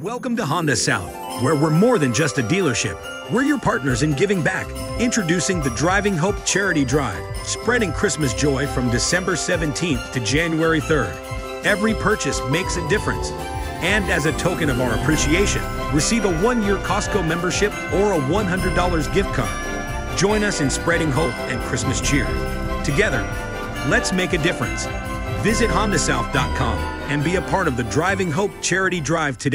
Welcome to Honda South, where we're more than just a dealership. We're your partners in giving back. Introducing the Driving Hope Charity Drive, spreading Christmas joy from December 17th to January 3rd. Every purchase makes a difference. And as a token of our appreciation, receive a one year Costco membership or a $100 gift card. Join us in spreading hope and Christmas cheer. Together, let's make a difference. Visit HondaSouth.com and be a part of the Driving Hope Charity Drive today.